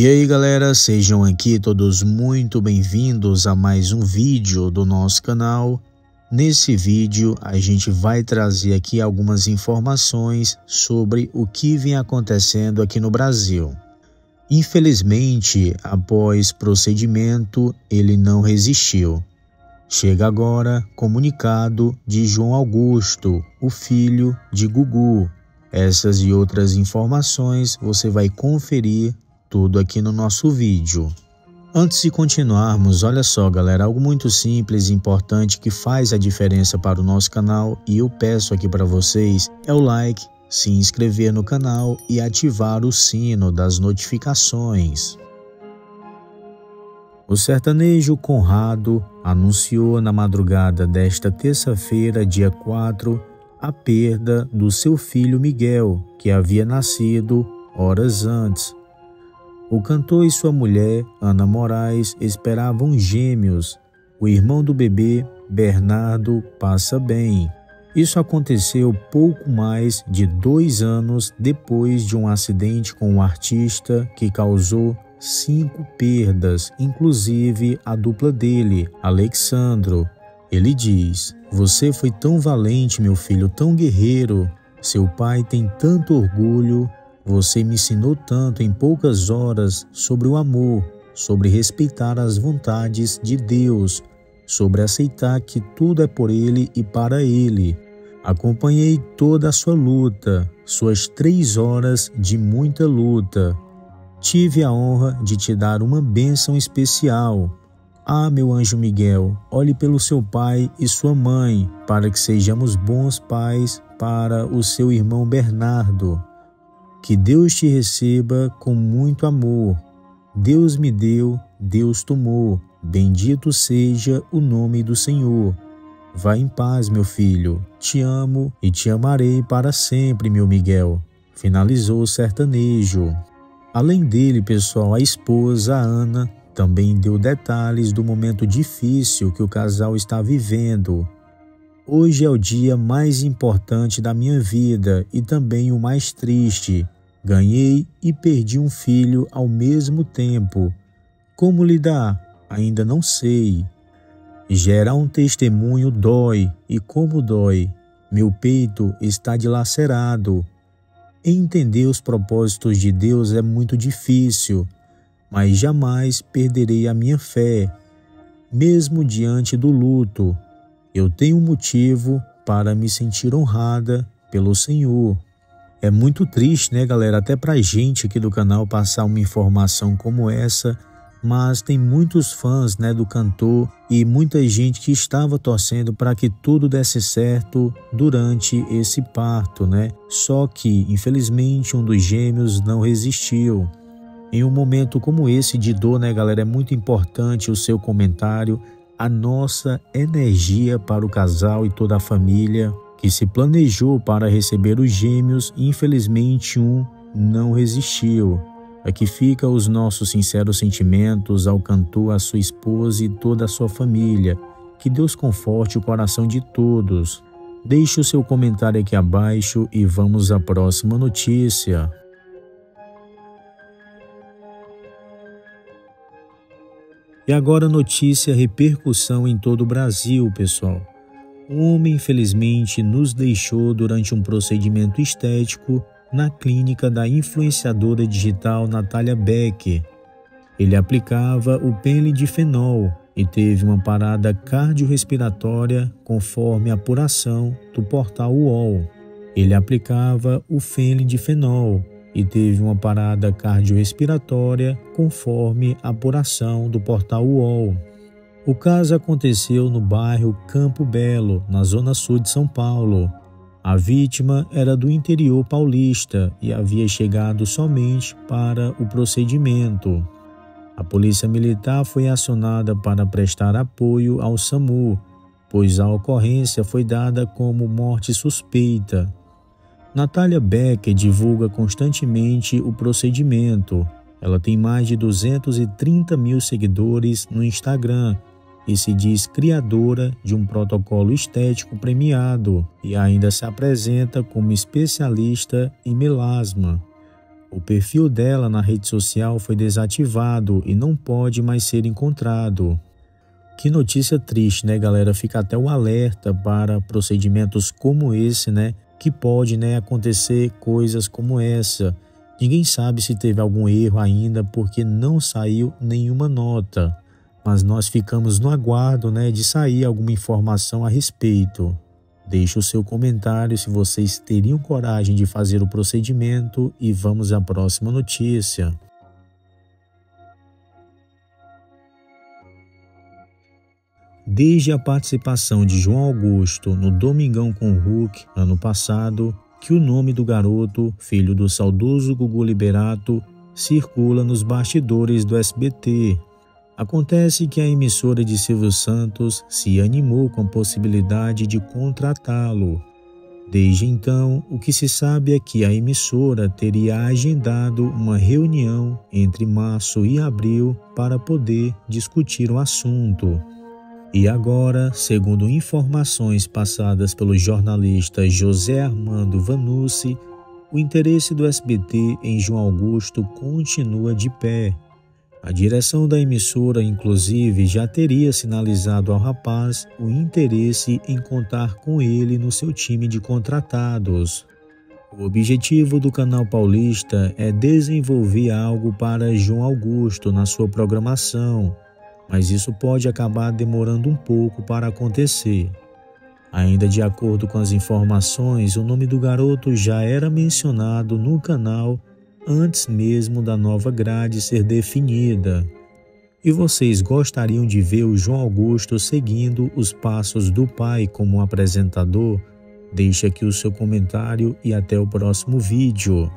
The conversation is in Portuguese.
E aí galera, sejam aqui todos muito bem-vindos a mais um vídeo do nosso canal. Nesse vídeo a gente vai trazer aqui algumas informações sobre o que vem acontecendo aqui no Brasil. Infelizmente, após procedimento, ele não resistiu. Chega agora comunicado de João Augusto, o filho de Gugu. Essas e outras informações você vai conferir tudo aqui no nosso vídeo. Antes de continuarmos, olha só galera, algo muito simples e importante que faz a diferença para o nosso canal e eu peço aqui para vocês é o like, se inscrever no canal e ativar o sino das notificações. O sertanejo Conrado anunciou na madrugada desta terça-feira, dia 4, a perda do seu filho Miguel, que havia nascido horas antes. O cantor e sua mulher, Ana Moraes, esperavam gêmeos. O irmão do bebê, Bernardo, passa bem. Isso aconteceu pouco mais de dois anos depois de um acidente com um artista que causou cinco perdas, inclusive a dupla dele, Alexandro. Ele diz: Você foi tão valente, meu filho, tão guerreiro. Seu pai tem tanto orgulho você me ensinou tanto em poucas horas sobre o amor, sobre respeitar as vontades de Deus, sobre aceitar que tudo é por Ele e para Ele. Acompanhei toda a sua luta, suas três horas de muita luta. Tive a honra de te dar uma bênção especial. Ah, meu anjo Miguel, olhe pelo seu pai e sua mãe, para que sejamos bons pais para o seu irmão Bernardo. Que Deus te receba com muito amor. Deus me deu, Deus tomou. Bendito seja o nome do Senhor. Vá em paz, meu filho. Te amo e te amarei para sempre, meu Miguel. Finalizou o sertanejo. Além dele, pessoal, a esposa, Ana, também deu detalhes do momento difícil que o casal está vivendo. Hoje é o dia mais importante da minha vida e também o mais triste. Ganhei e perdi um filho ao mesmo tempo. Como lidar? Ainda não sei. Gerar um testemunho dói, e como dói? Meu peito está dilacerado. Entender os propósitos de Deus é muito difícil, mas jamais perderei a minha fé, mesmo diante do luto. Eu tenho motivo para me sentir honrada pelo Senhor. É muito triste, né, galera? Até pra gente aqui do canal passar uma informação como essa, mas tem muitos fãs, né, do cantor e muita gente que estava torcendo para que tudo desse certo durante esse parto, né? Só que, infelizmente, um dos gêmeos não resistiu. Em um momento como esse de dor, né, galera, é muito importante o seu comentário a nossa energia para o casal e toda a família que se planejou para receber os gêmeos e infelizmente um não resistiu. Aqui fica os nossos sinceros sentimentos ao cantor, a sua esposa e toda a sua família. Que Deus conforte o coração de todos. Deixe o seu comentário aqui abaixo e vamos à próxima notícia. E agora notícia repercussão em todo o Brasil, pessoal. Um homem infelizmente nos deixou durante um procedimento estético na clínica da influenciadora digital Natália Beck. Ele aplicava o pene de fenol e teve uma parada cardiorrespiratória conforme a apuração do portal UOL. Ele aplicava o fenol e teve uma parada cardiorrespiratória conforme a apuração do portal UOL. O caso aconteceu no bairro Campo Belo, na zona sul de São Paulo. A vítima era do interior paulista e havia chegado somente para o procedimento. A polícia militar foi acionada para prestar apoio ao SAMU, pois a ocorrência foi dada como morte suspeita Natália Becker divulga constantemente o procedimento. Ela tem mais de 230 mil seguidores no Instagram e se diz criadora de um protocolo estético premiado e ainda se apresenta como especialista em melasma. O perfil dela na rede social foi desativado e não pode mais ser encontrado. Que notícia triste, né, galera? Fica até o alerta para procedimentos como esse, né? Que pode, né, acontecer coisas como essa. Ninguém sabe se teve algum erro ainda porque não saiu nenhuma nota, mas nós ficamos no aguardo, né, de sair alguma informação a respeito. Deixe o seu comentário se vocês teriam coragem de fazer o procedimento e vamos à próxima notícia. Desde a participação de João Augusto no Domingão com Hulk ano passado, que o nome do garoto, filho do saudoso Gugu Liberato, circula nos bastidores do SBT. Acontece que a emissora de Silvio Santos se animou com a possibilidade de contratá-lo. Desde então, o que se sabe é que a emissora teria agendado uma reunião entre março e abril para poder discutir o assunto. E agora, segundo informações passadas pelo jornalista José Armando Vanucci, o interesse do SBT em João Augusto continua de pé. A direção da emissora, inclusive, já teria sinalizado ao rapaz o interesse em contar com ele no seu time de contratados. O objetivo do canal paulista é desenvolver algo para João Augusto na sua programação mas isso pode acabar demorando um pouco para acontecer. Ainda de acordo com as informações, o nome do garoto já era mencionado no canal antes mesmo da nova grade ser definida. E vocês gostariam de ver o João Augusto seguindo os passos do pai como apresentador? Deixe aqui o seu comentário e até o próximo vídeo.